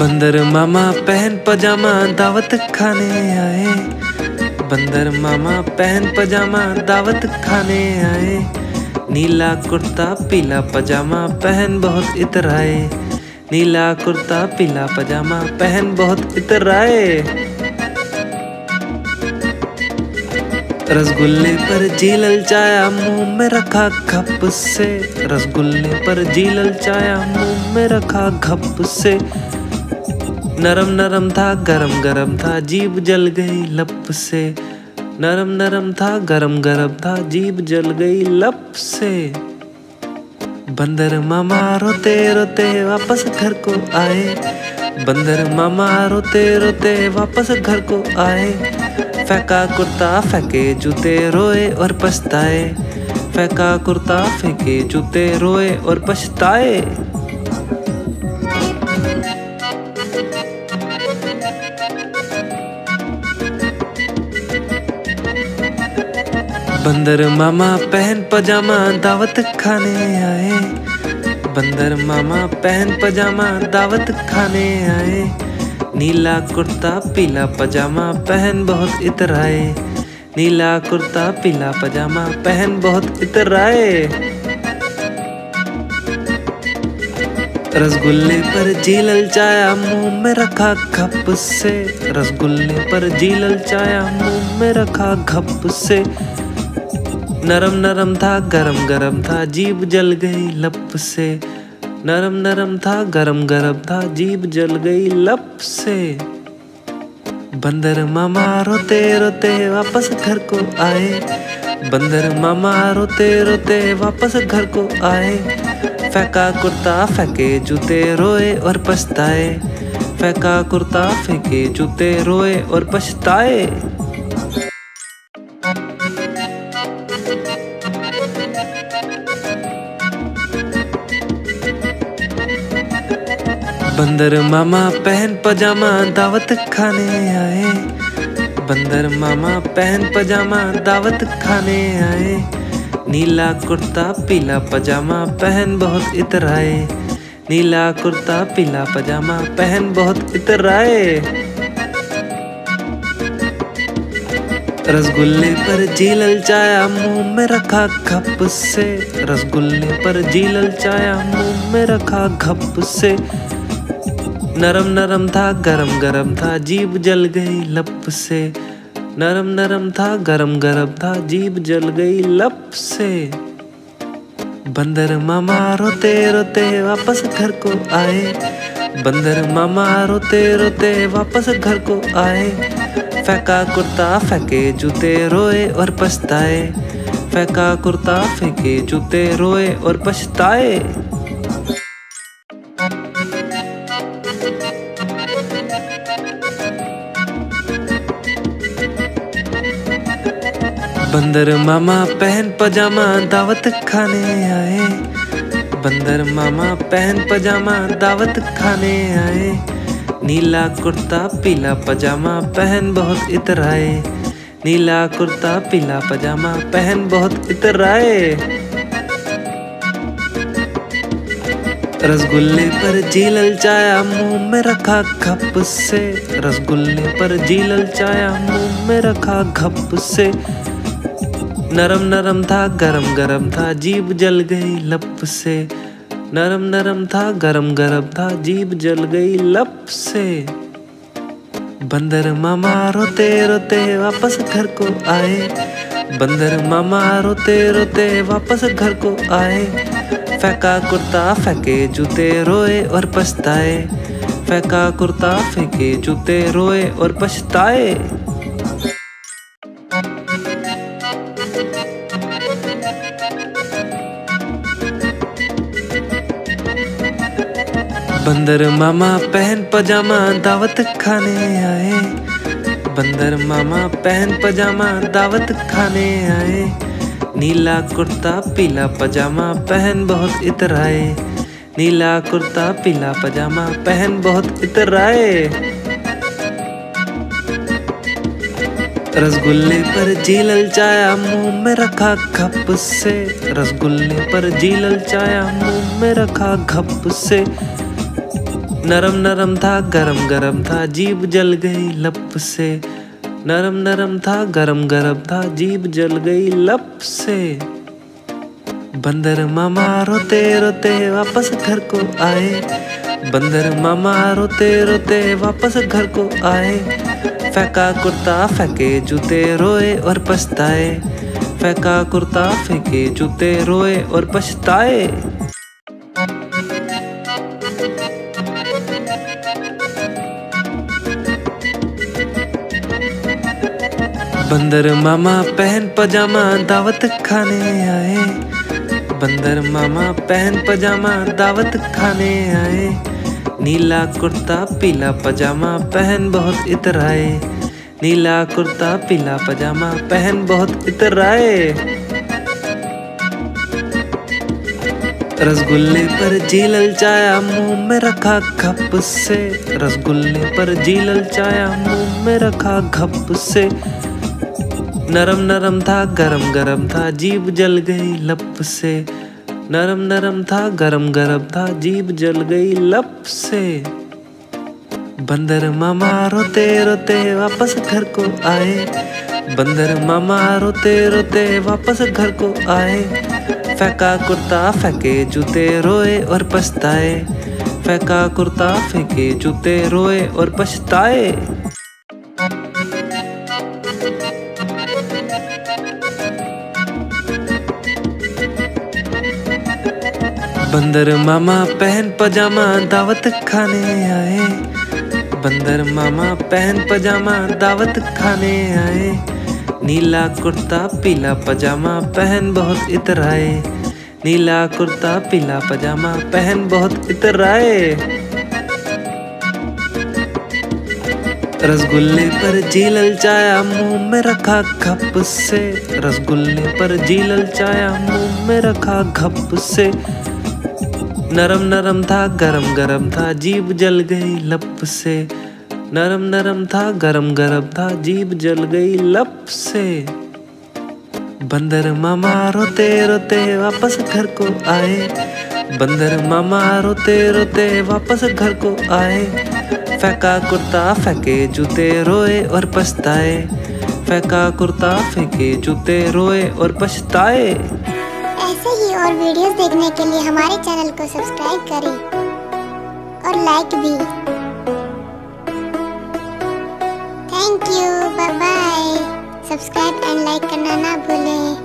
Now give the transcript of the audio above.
बंदर मामा पहन पजामा दावत खाने आए। बंदर मामा पहन पजामा दावत खाने आए। नीला कुर्ता, पीला पजामा पहन बहुत इतराए। नीला कुर्ता, पीला पजामा पहन बहुत इतराए। रसगुल्ले पर जी ललचाया मुँह में रखा घप से। रसगुल्ले पर जी ललचाया मुँह में रखा घप से। नरम नरम था, गरम गरम था, जीभ जल गई लप से। नरम नरम था, गरम गरम था, जीभ जल गई लप से। बंदर मामा रोते रोते वापस घर को आए। बंदर मामा रोते रोते वापस घर को आए। फेंका कुर्ता, फेंके जूते, रोए और पछताए। फेंका कुर्ता, फेंके जूते, रोए और पछताए। बंदर मामा पहन पजामा दावत खाने आए। बंदर मामा पहन पजामा दावत खाने आए। नीला कुर्ता, पीला पजामा पहन बहुत इतराए। नीला कुर्ता, पीला पजामा पहन बहुत इतराए। रसगुल्ले पर जी ललचाया मुँह में रखा घप से। रसगुल्ले पर जी ललचाया मुँह में रखा घप से। नरम नरम था, गरम गरम था, जीभ जल गई लप से। नरम नरम था, गरम गरम था, जीभ जल गई लप से। बंदर मामा रोते रोते वापस घर को आए। बंदर मामा रोते रोते वापस घर को आए। फेंका कुर्ता, फेंके जूते, रोए और पछताए। फेंका कुर्ता, फेंके जूते, रोए और पछताए। बंदर मामा पहन पजामा दावत खाने आए। बंदर मामा पहन पजामा दावत खाने आए। नीला कुर्ता, पीला पजामा पहन बहुत इतराए। नीला कुर्ता, पीला पजामा पहन बहुत इतराए। रसगुल्ले पर जी ललचाया मुँह में रखा घप से। रसगुल्ले पर जी ललचाया मुँह में रखा घप से। नरम नरम था, गरम गरम था, जीभ जल गई लप से। नरम नरम था, गरम गरम था, जीभ जल गई लप से। बंदर मामा रोते रोते वापस घर को आए। बंदर मामा रोते रोते वापस घर को आए। फेंका कुर्ता, फेंके जूते, रोए और पछताए। फेंका कुर्ता, फेंके जूते, रोए और पछताए। बंदर मामा पहन पजामा दावत खाने आए। बंदर मामा पहन पजामा दावत खाने आए। नीला कुर्ता, पीला पजामा पहन बहुत इतराए। नीला कुर्ता, पीला पजामा पहन बहुत इतराए। रसगुल्ले पर जी ललचाया मुँह में रखा घप से। रसगुल्ले पर जी ललचाया मुँह में रखा घप से। नरम नरम था, गरम गरम था, जीभ जल गई लप से। नरम नरम था, गरम गरम था, जीभ जल गई लप से। बंदर मामा रोते रोते वापस घर को आए। बंदर मामा रोते रोते वापस घर को आए। फेंका कुर्ता, फेंके जूते, रोए और पछताए। फेंका कुर्ता, फेंके जूते, रोए और पछताए। बंदर मामा पहन पजामा दावत खाने आए। बंदर मामा पहन पजामा दावत खाने आए। नीला कुर्ता, पीला पजामा पहन बहुत इतराए। नीला कुर्ता, पीला पजामा पहन बहुत इतराए। रसगुल्ले पर जी ललचाया मुँह में रखा घप से। रसगुल्ले पर जी ललचाया मुँह में रखा घप से। नरम नरम था, गरम गरम था, जीभ जल गई लप से। नरम नरम था, गरम गरम था, जीभ जल गई लप से। बंदर मामा रोते रोते वापस घर को आए। बंदर मामा रोते रोते वापस घर को आए। फेंका कुर्ता फेंके, जूते रोए और पछताए। फेंका कुर्ता फेंके, जूते रोए और पछताए। बंदर मामा पहन पजामा दावत खाने आए। बंदर मामा पहन पजामा दावत खाने आए। नीला कुर्ता, पीला पजामा, पहन बहुत इतराए। नीला कुर्ता, पीला पजामा, पहन बहुत इतराए। रसगुल्ले पर जी ललचाया मुँह में रखा घप से। रसगुल्ले पर जी ललचाया मुँह में रखा घप से। नरम नरम था, गरम गरम था, जीभ जल गई लप से। नरम नरम था, गरम गरम था, जीभ जल गई लप से। बंदर मामा रोते रोते वापस घर को आए। बंदर मामा रोते रोते वापस घर को आए। फेंका कुर्ता, फेंके जूते, रोए और पछताए। फेंका कुर्ता, फेंके जूते, रोए और पछताए। बंदर मामा पहन पजामा दावत खाने आए। बंदर मामा पहन पजामा दावत खाने आए। नीला कुर्ता, पीला पजामा पहन बहुत इतराए। नीला कुर्ता, पीला पजामा पहन बहुत इतराए। रसगुल्ले पर जी ललचाया मुँह में रखा घप से। रसगुल्ले पर जी ललचाया मुँह में रखा घप से। नरम नरम था, गरम गरम था, जीभ जल गई लप से। नरम नरम था, गरम गरम था, जीभ जल गई लप से। बंदर मामा रोते रोते वापस घर को आए। बंदर मामा रोते रोते वापस घर को आए। फेंका कुर्ता, फेंके जूते, रोए और पछताए। फेंका कुर्ता, फेंके जूते, रोए और पछताए। और वीडियोस देखने के लिए हमारे चैनल को सब्सक्राइब करें और लाइक भी। Thank you bye bye subscribe and like करना ना भूलें।